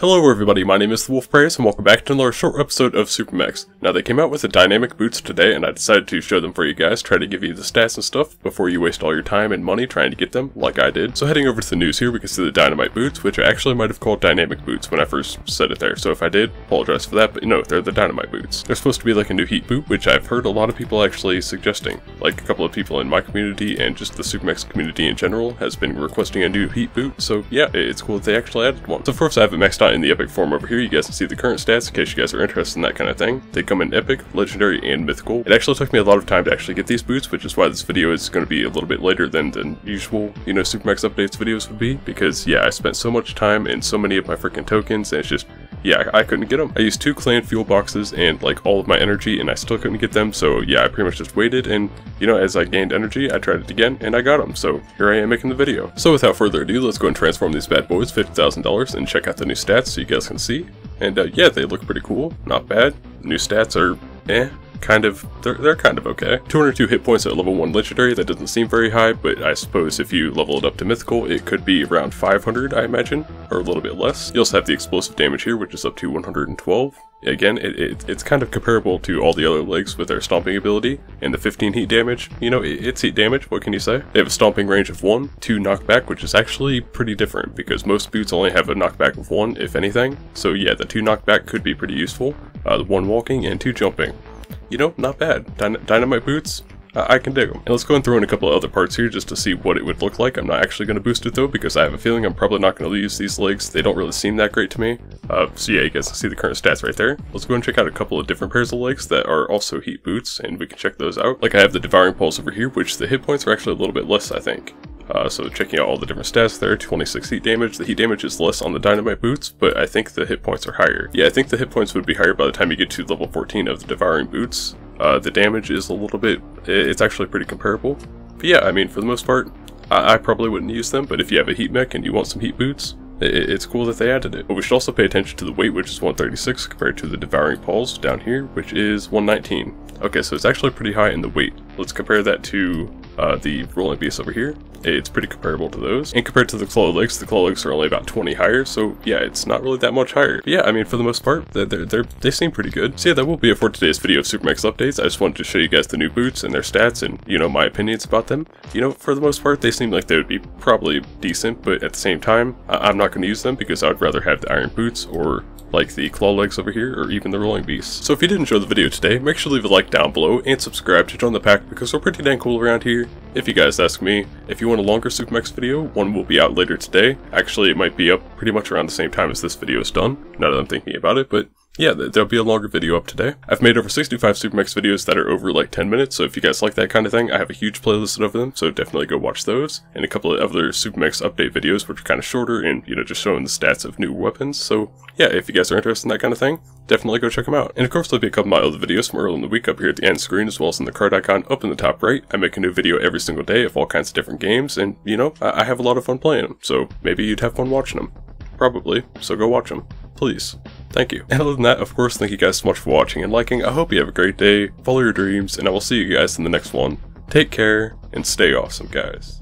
Hello everybody, my name is The Wolf Preys, and welcome back to another short episode of Supermechs. Now they came out with the dynamic boots today and I decided to show them for you guys, try to give you the stats and stuff before you waste all your time and money trying to get them, like I did. So heading over to the news here, we can see the dynamite boots, which I actually might have called dynamic boots when I first said it there, so if I did, apologize for that, but no, they're the dynamite boots. They're supposed to be like a new heat boot, which I've heard a lot of people actually suggesting. Like a couple of people in my community and just the Supermechs community in general has been requesting a new heat boot, so yeah, it's cool that they actually added one. So first I have it maxed out Uh, in the epic form over here, you guys can see the current stats in case you guys are interested in that kind of thing. They come in epic, legendary, and mythical. It actually took me a lot of time to actually get these boots, which is why this video is going to be a little bit later than the usual, you know, Supermechs updates videos would be, because yeah, I spent so much time and so many of my freaking tokens, and it's just, yeah, I, couldn't get them. I used two clan fuel boxes and like all of my energy, and I still couldn't get them, so yeah, I pretty much just waited, and you know, as I gained energy, I tried it again, and I got them, so here I am making the video. So without further ado, let's go and transform these bad boys, $50,000, and check out the new stats so you guys can see. And uh, yeah, they look pretty cool. Not bad. New stats are eh. Kind of, they're, they're kind of okay. 202 hit points at level 1 legendary, that doesn't seem very high, but I suppose if you level it up to mythical, it could be around 500, I imagine, or a little bit less. You also have the explosive damage here, which is up to 112. Again, it, it, it's kind of comparable to all the other legs with their stomping ability, and the 15 heat damage, you know, it, it's heat damage, what can you say? They have a stomping range of 1, 2 knockback, which is actually pretty different, because most boots only have a knockback of 1, if anything, so yeah, the 2 knockback could be pretty useful, uh, 1 walking, and 2 jumping. You know, not bad. Dyn dynamite boots, I can dig them. And let's go and throw in a couple of other parts here just to see what it would look like. I'm not actually going to boost it though because I have a feeling I'm probably not going to use these legs. They don't really seem that great to me. Uh, so yeah, you guys can see the current stats right there. Let's go and check out a couple of different pairs of legs that are also heat boots and we can check those out. Like I have the Devouring Pulse over here, which the hit points are actually a little bit less, I think. Uh, so checking out all the different stats there, 26 heat damage. The heat damage is less on the dynamite boots, but I think the hit points are higher. Yeah, I think the hit points would be higher by the time you get to level 14 of the devouring boots. Uh, the damage is a little bit, it's actually pretty comparable. But yeah, I mean, for the most part, I, I probably wouldn't use them, but if you have a heat mech and you want some heat boots, it, it's cool that they added it. But we should also pay attention to the weight, which is 136, compared to the devouring pulse down here, which is 119. Okay, so it's actually pretty high in the weight. Let's compare that to uh, the rolling beast over here. It's pretty comparable to those. And compared to the claw legs, the claw legs are only about 20 higher, so yeah, it's not really that much higher. But yeah, I mean, for the most part, they're, they're, they're, seem pretty good. So yeah, that will be it for today's video of Supermechs updates. I just wanted to show you guys the new boots and their stats and, you know, my opinions about them. You know, for the most part, they seem like they would be probably decent, but at the same time, I I'm not going to use them because I would rather have the iron boots or like the claw legs over here, or even the rolling beast. So if you did enjoy the video today, make sure to leave a like down below and subscribe to join the pack because we're pretty dang cool around here. If you guys ask me, if you want a longer Supermechs video, one will be out later today. Actually, it might be up pretty much around the same time as this video is done, now that I'm thinking about it, but yeah, there'll be a longer video up today. I've made over 65 Supermechs videos that are over like 10 minutes, so if you guys like that kind of thing, I have a huge playlist of them, so definitely go watch those. And a couple of other Supermechs update videos, which are kind of shorter and, you know, just showing the stats of new weapons. So yeah, if you guys are interested in that kind of thing, definitely go check them out. And of course, there'll be a couple of my other videos from earlier in the week up here at the end screen, as well as in the card icon up in the top right. I make a new video every single day of all kinds of different games, and, you know, I, I have a lot of fun playing them, so maybe you'd have fun watching them. Probably, so go watch them please. Thank you. And other than that, of course, thank you guys so much for watching and liking. I hope you have a great day, follow your dreams, and I will see you guys in the next one. Take care, and stay awesome, guys.